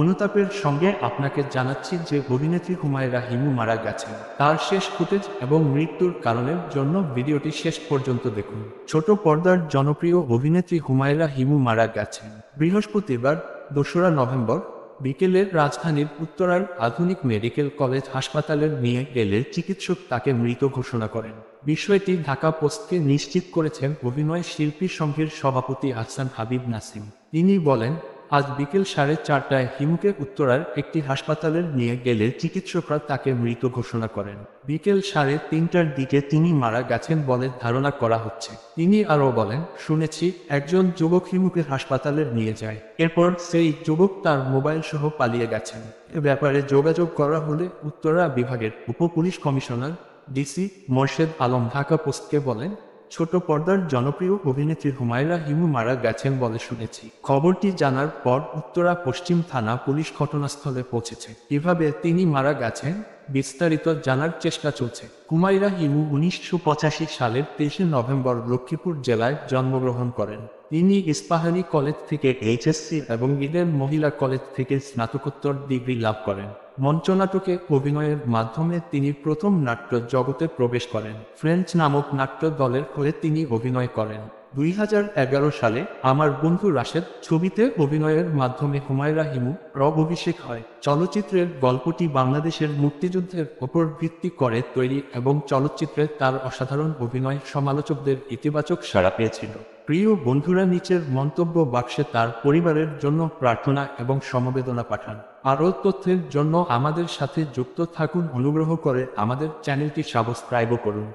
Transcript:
অনুতাপের সঙ্গে আপনাকে জানাচ্ছি যে অভিনেত্রী হুমায়রা হিমু মারা গেছেন। তার শেষ ফুটেজ এবং মৃত্যুর কারণের জন্য ভিডিওটি শেষ পর্যন্ত দেখুন। ছোট পর্দার জনপ্রিয় অভিনেত্রী হুমায়রা হিমু মারা গেছেন। বৃহস্পতিবার, দোসরা নভেম্বর, বিকেলের রাজধানীর উত্তরার আধুনিক মেডিকেল কলেজ হাসপাতালে নিয়ে গেলে চিকিৎসক তাকে মৃত ঘোষণা করেন। বিষয়টি ঢাকা পোস্টকে নিশ্চিত করেছেন অভিনয় শিল্পী সংঘের সভাপতি আহসান হাবিব নাসিম। তিনি বলেন আজ বিকেল সাড়ে চারটায় হিমুকে উত্তরার একটি হাসপাতালে নিয়ে গেলে চিকিৎসকরা তাকে মৃত ঘোষণা করেন। বিকেল সাড়ে তিনটার দিকে তিনি মারা গেছেন বলে ধারণা করা হচ্ছে। তিনি আরও বলেন, শুনেছি একজন যুবক হিমুকে হাসপাতালে নিয়ে যায়। এরপর সেই যুবক তার মোবাইল সহ পালিয়ে গেছেন। এ ব্যাপারে যোগাযোগ করা হলে উত্তরা বিভাগের উপ police commissioner DC Morshed Alam Dhaka পোস্টকে বলেন ছোট পর্দার জনপ্রিয় অভিনেত্রী হুমায়রা হিমু মারা গেছেন বলে শুনেছি। খবরটি জানার পর উত্তরা পশ্চিম থানা পুলিশ ঘটনাস্থলে পৌঁছেছে। এভাবে তিনি মারা গেছেন বিস্তারিত জানার চেষ্টা চলছে। হুমায়রা হিমু উনিশশো পঁচাশি সালের তেইশে নভেম্বর লক্ষ্মীপুর জেলায় জন্মগ্রহণ করেন। তিনি ইস্পাহানি কলেজ থেকে এইচএসসি এবং ইডেন মহিলা কলেজ থেকে স্নাতকোত্তর ডিগ্রি লাভ করেন। মঞ্চনাটকে অভিনয়ের মাধ্যমে তিনি প্রথম নাট্য জগতে প্রবেশ করেন। ফ্রেঞ্চ নামক নাট্য দলের হয়ে তিনি অভিনয় করেন। দুই হাজার এগারো সালে আমার বন্ধু রাশেদ ছবিতে অভিনয়ের মাধ্যমে হুমায়রা হিমু রব অভিষেক হয়। চলচ্চিত্রের গল্পটি বাংলাদেশের মুক্তিযুদ্ধের ওপর ভিত্তি করে তৈরি এবং চলচ্চিত্রে তার অসাধারণ অভিনয় সমালোচকদের ইতিবাচক সাড়া পেয়েছিল। প্রিয় বন্ধুরা, নিচের মন্তব্য বাক্সে তার পরিবারের জন্য প্রার্থনা এবং সমবেদনা পাঠান। আরও তথ্যের জন্য আমাদের সাথে যুক্ত থাকুন। অনুগ্রহ করে আমাদের চ্যানেলটি সাবস্ক্রাইবও করুন।